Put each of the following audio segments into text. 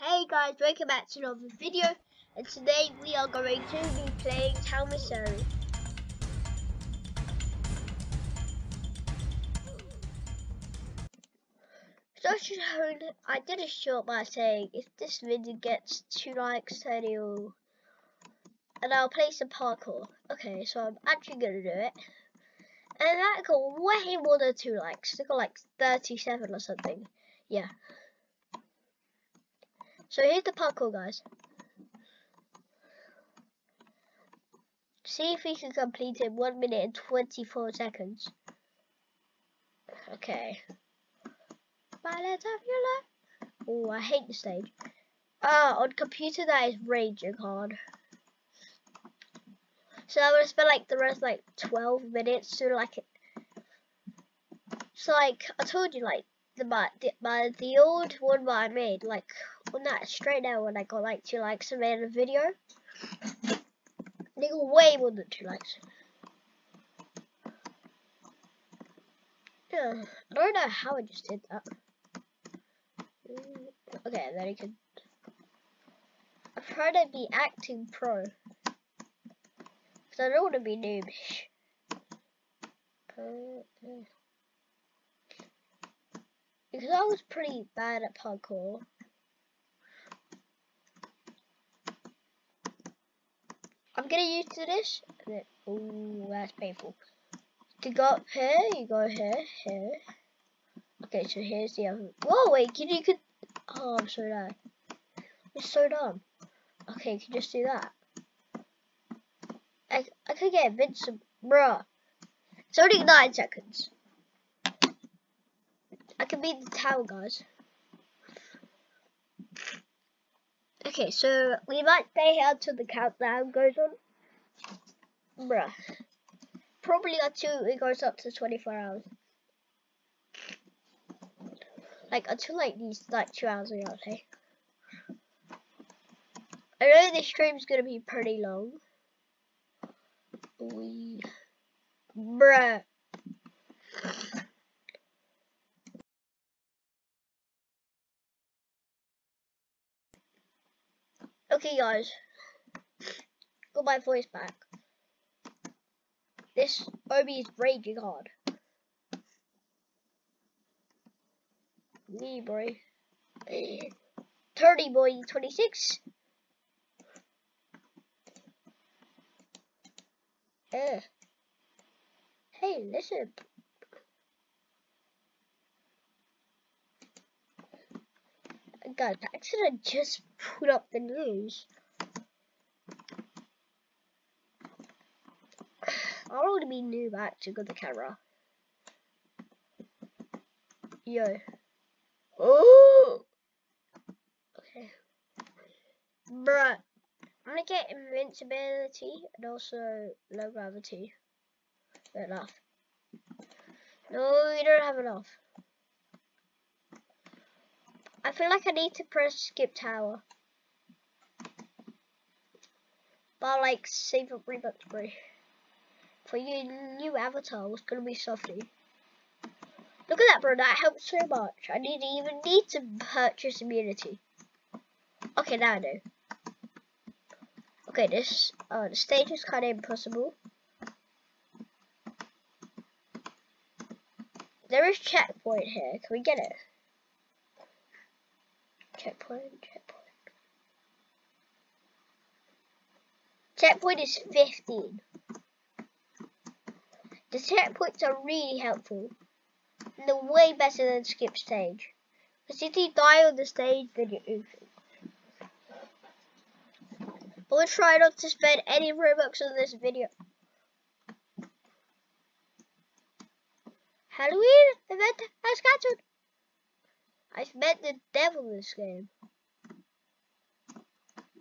Hey guys, welcome back to another video and today we are going to be playing Misery. So I did a short by saying if this video gets 2 likes then it'll and I'll play some parkour. Okay, so I'm actually gonna do it. And that got way more than 2 likes. It got like 37 or something. Yeah. So here's the parkour, guys. See if we can complete it 1 minute and 24 seconds. Okay. Balance of your life. Oh, I hate the stage. Ah, on computer that is raging hard. So I'm gonna spend like the rest like 12 minutes to like it. So like I told you like the my the, my the old one that I made like on that straight now when I got like two likes I made a video. They got way more than two likes. Yeah, I don't know how I just did that. Okay, then you can. I've tried to be acting pro. Because I don't want to be noobish. Because I was pretty bad at parkour. I'm getting used to this. Oh, that's painful. To go up here, you go here, here. Okay, so here's the other. Whoa, wait, can you could. Oh, I'm so dumb. It's so dumb. Okay, you can just do that. I I could get invincible, bruh. It's only nine seconds. I can beat the tower, guys. Okay, so we might stay here until the countdown goes on. Bruh. Probably until it goes up to 24 hours. Like, until like these, like, two hours we ago, okay? I know this stream's gonna be pretty long. We. Bruh. Okay, guys. Got my voice back. This obby is raging hard. Me, boy. 30, boy. 26. Eh. Hey, listen. God, I accident just put up the news. I want to be new back to get the camera. Yo. Oh! Okay. Bruh. I'm gonna get invincibility and also low gravity. Enough. No, you don't have enough. I feel like I need to press skip tower. But like save up Robux bro. For your new avatar was gonna be softy. Look at that bro, that helps so much. I didn't even need to purchase immunity. Okay, now I know. Okay, this uh the stage is kinda impossible. There is checkpoint here. Can we get it? Checkpoint, checkpoint. Checkpoint is 15. The checkpoints are really helpful. And they're way better than skip stage. Because if you die on the stage, then you're oofing. I will try not to spend any Robux on this video. Halloween event has cancelled. I've met the devil in this game.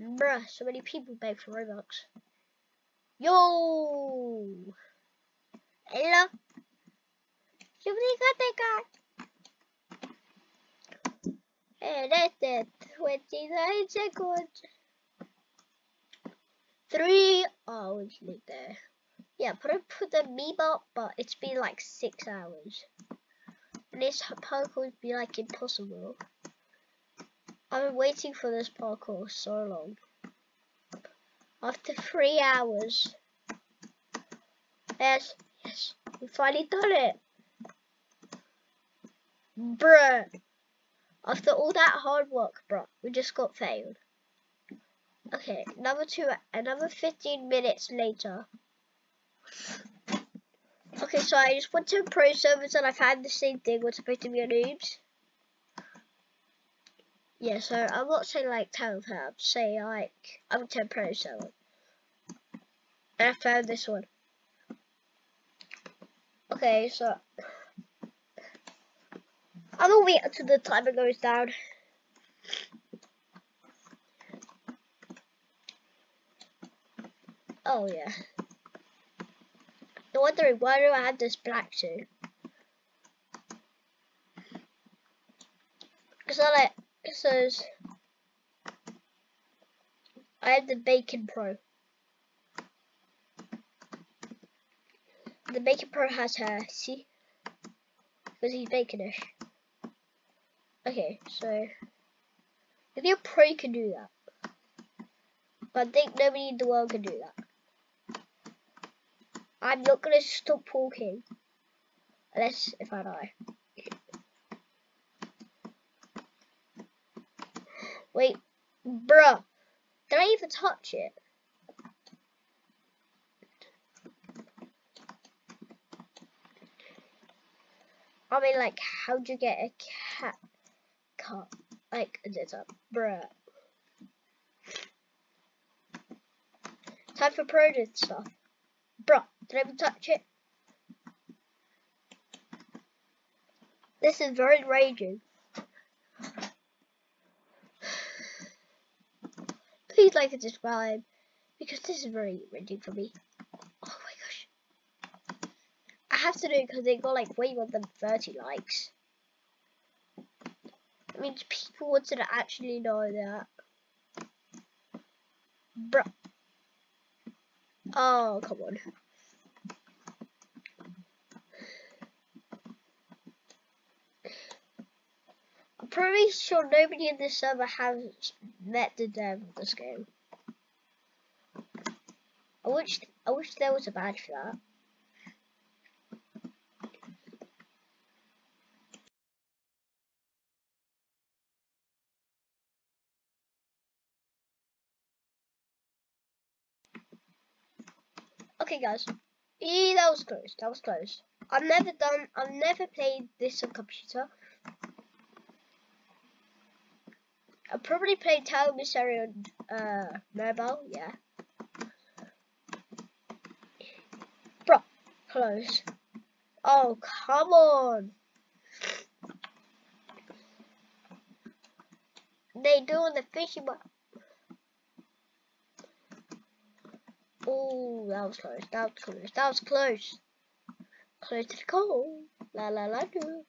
Bruh, so many people beg for Robux. Yo! Hello? And that's it. 29 seconds. Three hours later. Yeah, put put the bebop, but it's been like six hours. This parkour would be like impossible. I've been waiting for this parkour so long. After three hours. Yes, yes, we finally done it. Bruh. After all that hard work, bruh, we just got failed. Okay, another two, another 15 minutes later. Okay, so I just went to pro servers and I found the same thing. What's supposed to be a noobs? Yeah, so I'm not saying like Telltale, I'm saying like I'm 10 Pro server. And I found this one. Okay, so I'm gonna wait until the timer goes down. Oh yeah. Wondering why do I have this black suit? Because I like it says I have the Bacon Pro. The Bacon Pro has hair, see? Because he's baconish. Okay, so if you're pro you can do that. But I think nobody in the world can do that. I'm not gonna stop talking. Unless if I die. Wait, bruh. Did I even touch it? I mean, like, how'd you get a cat cut? Like, it's a bruh. Time for project stuff. Did I touch it? This is very raging. please like and subscribe because this is very raging for me. Oh my gosh. I have to do it because they got like way more than 30 likes. I mean, people wanted to actually know that. Bruh. Oh, come on. Pretty sure nobody in this server has met the dev of this game. I wish I wish there was a badge for that. Okay guys, e that was close, that was close. I've never done, I've never played this on computer. I probably played Tower Misery on uh, mobile, yeah. Bro, close. Oh, come on. They doing the fishy but Oh, that was close. That was close. That was close. Close to the call. La la la do.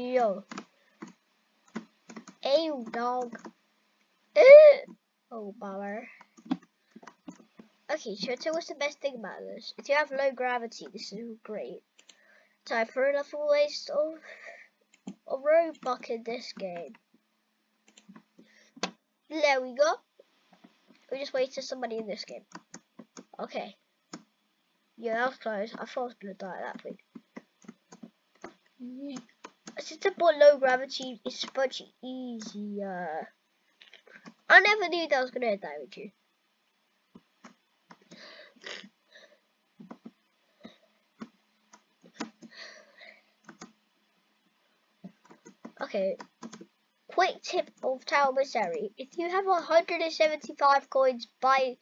Yo. Ew, dog. oh, bummer. Okay, so what's the best thing about this? If you have low gravity, this is great. Time for enough waste of a roadblock in this game. There we go. We just wasted somebody in this game. Okay. Yeah, that was close. I thought I was gonna die at that point since I bought low gravity, it's much easier. I never knew that I was gonna die with you. Okay, quick tip of Tower Misery. If you have 175 coins, buy.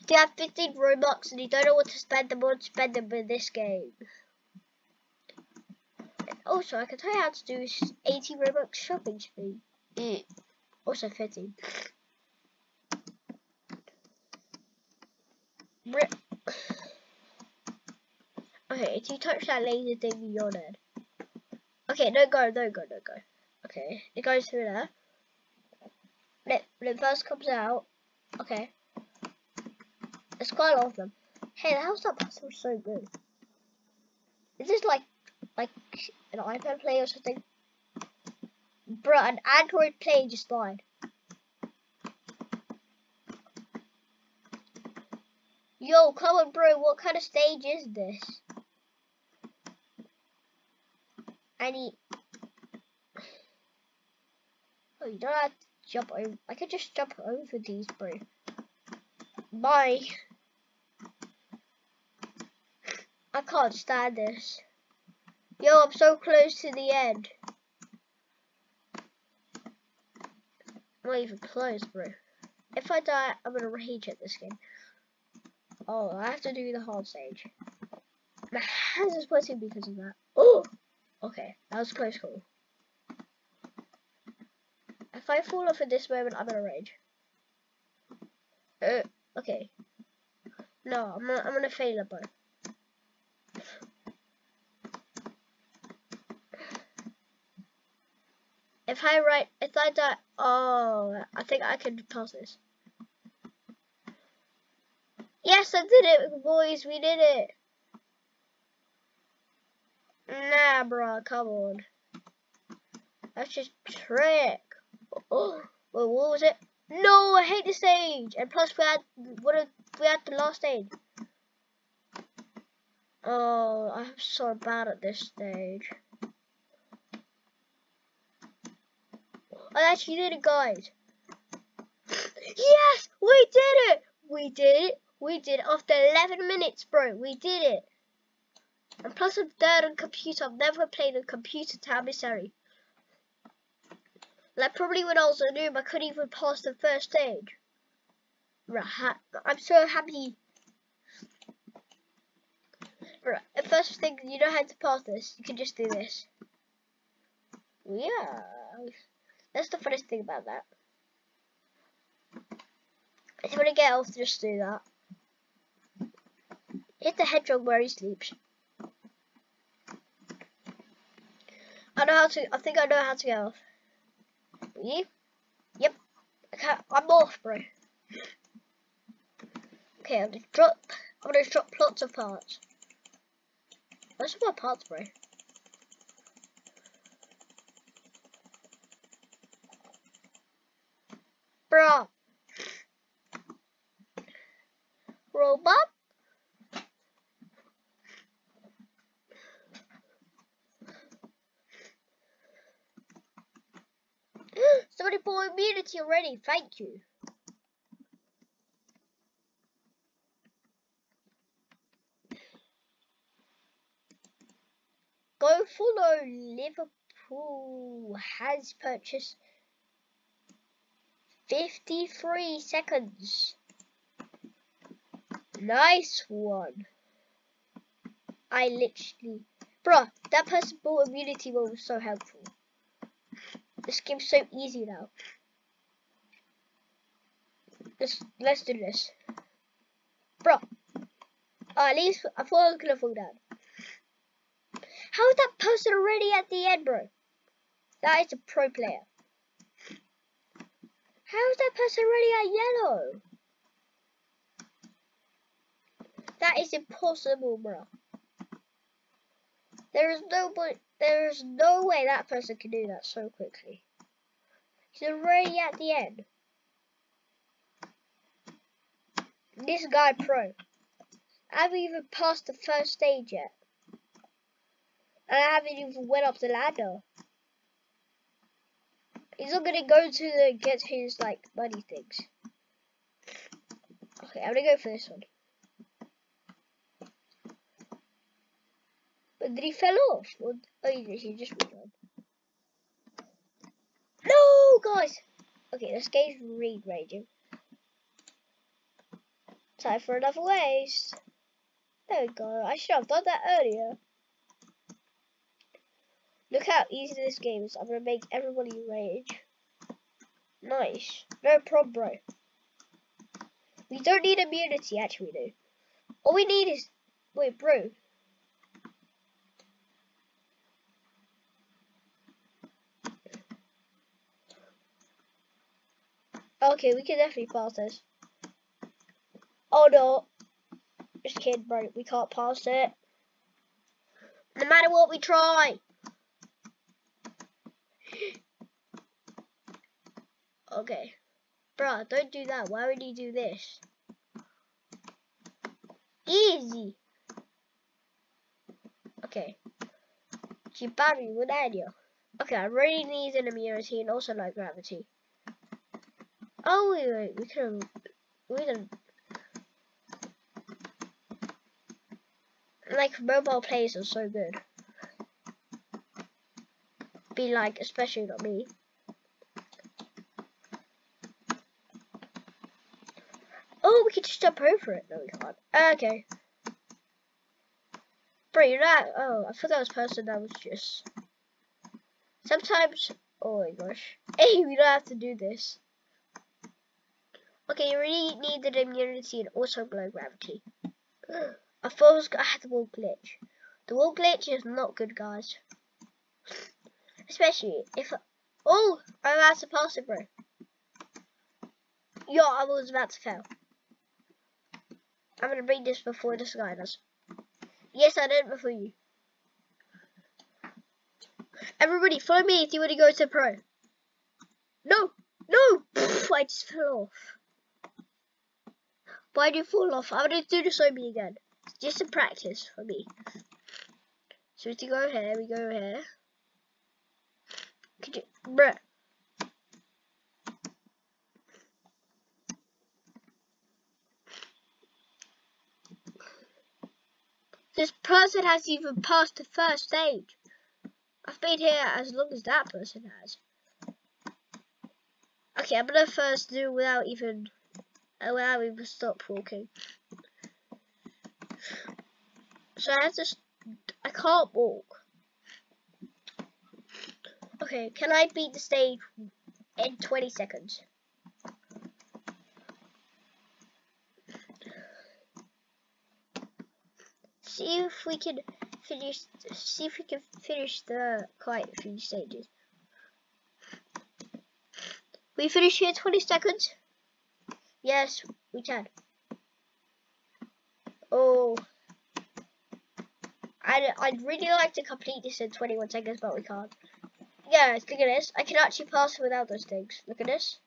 If you have 15 Robux and you don't know what to spend them on, spend them in this game. Also, I can tell you how to do 80 Robux shopping spree. Mm. Also 50. Rip. Okay, if you touch that laser thing, you're dead. Okay, don't go, don't go, don't go. Okay, it goes through there. When it, when it first comes out, okay. There's quite a lot of them. Hey, the house up smells so good. Is this like an iPad play or something. Bro, an Android play just died. Yo, come on, bro. What kind of stage is this? I need. Oh, you don't have to jump over. I could just jump over these, bro. Bye. I can't stand this. Yo, I'm so close to the end. I'm not even close, bro. If I die, I'm gonna rage at this game. Oh, I have to do the hard stage. My hands are sweating because of that. Oh! Okay, that was close call. If I fall off at this moment, I'm gonna rage. Uh, okay. No, I'm gonna, I'm gonna fail it, bro. If I write, if I die, oh, I think I can pass this. Yes, I did it, boys. We did it. Nah, bro, come on. That's just trick. Oh, well, what was it? No, I hate the stage. And plus, we had what? If we had the last stage. Oh, I'm so bad at this stage. I actually did it, guys. Yes, we did it. We did it. We did it after 11 minutes, bro. We did it. And plus I'm third on computer. I've never played a computer Tamissary. Like probably when I was a noob, I couldn't even pass the first stage. Right, I'm so happy. Right, the first thing, you know how to pass this. You can just do this. Yeah. That's the funniest thing about that. If you want to get off, just do that. Hit the hedgehog where he sleeps. I know how to, I think I know how to get off. You? Yep. I'm off, bro. Okay, I'm gonna drop, I'm gonna drop lots of parts. Where's my parts, bro? Bro. Robot? Pull immunity already, thank you. Go follow Liverpool has purchased 53 seconds. Nice one. I literally... Bruh, that person bought immunity was so helpful. This game's so easy now. Let's, let's do this. Bruh. Oh, at least I thought I was gonna fall down. How is that person already at the end, bro? That is a pro player. How is that person already at yellow? That is impossible, bro. There is no there is no way that person can do that so quickly. He's already at the end. This guy pro. I haven't even passed the first stage yet. And I haven't even went up the ladder. He's not gonna go to the get his like money things. Okay, I'm gonna go for this one. But did he fell off? Oh, he, just on. No, guys. Okay, this game's really raging. Time for another waste. There we go. I should have done that earlier. Look how easy this game is. I'm gonna make everybody rage. Nice. No problem, bro. We don't need immunity, actually, do. All we need is... Wait, bro. Okay, we can definitely pass this. Oh no. Just kidding, bro. We can't pass it. No matter what we try. Okay. Bruh, don't do that. Why would you do this? Easy. Okay. Chibari, what idea? Okay, I really need an immunity and also like gravity. Oh wait, wait, we could we could like mobile players are so good. Be like, especially not me. Jump over it. No, we can't. Uh, okay. Bro, you're not. Oh, I thought that was person that was just. Sometimes. Oh my gosh. Hey, we don't have to do this. Okay, you really need the immunity and also glow gravity. I thought I had the wall glitch. The wall glitch is not good, guys. Especially if... Oh, I'm about to pass it, bro. Yo, I was about to fail. I'm gonna read this before this guy does. Yes, I did before you. Everybody, follow me if you want to go to pro. No, no, I just fell off. Why do you fall off? I'm gonna do this on me again. Just a practice for me. So if you go here, we go here. Could you, bruh. This person has even passed the first stage. I've been here as long as that person has. Okay, I'm gonna first do without even without even stop walking. So I have to. I can't walk. Okay, can I beat the stage in 20 seconds? See if we can finish. See if we can finish the quite a few stages. We finish here 20 seconds. Yes, we can. Oh. I'd, I'd really like to complete this in 21 seconds, but we can't. Guys, look at this. I can actually pass without those things. Look at this.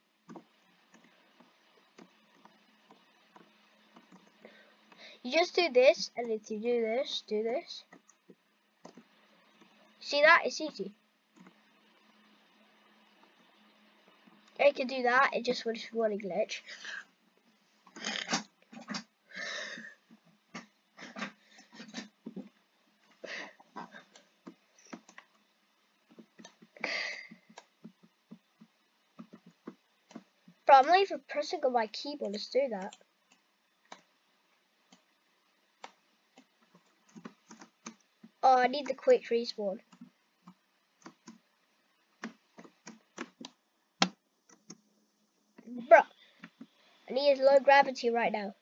You just do this, and if you do this, do this. See that? It's easy. I can do that, it just was one glitch. But I'm not even pressing on my keyboard to do that. I need the quick respawn. Bruh. I need low gravity right now.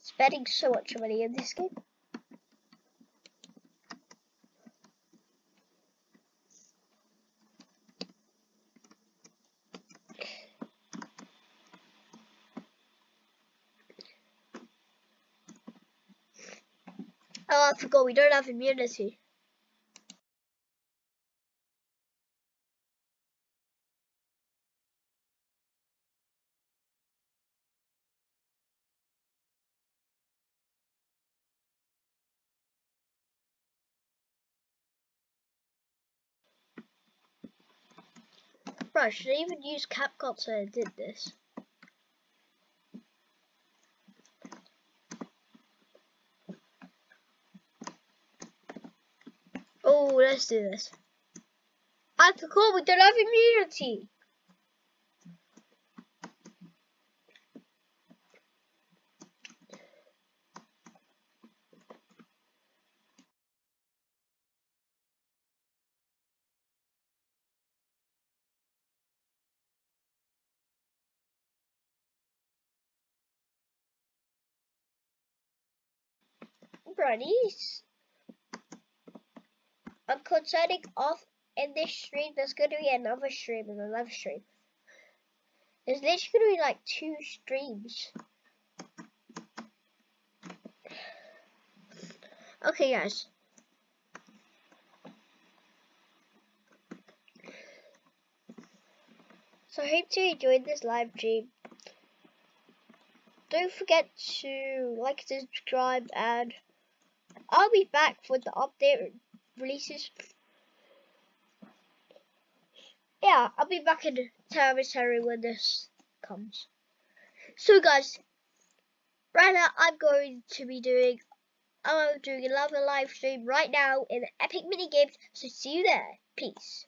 Spending so much money in this game. Oh, I forgot, we don't have immunity. Bro, should I even use CapCut so I did this? Let's do this. I forgot we don't have immunity. Bro, these I'm concerning off in this stream. There's going to be another stream and another stream. There's literally going to be like two streams. Okay, guys. So I hope you enjoyed this live stream. Don't forget to like, subscribe, and I'll be back for the update releases. Yeah, I'll be back in territory when this comes. So guys, right now I'm going to be doing I'm doing another live stream right now in Epic Mini Games. So see you there. Peace.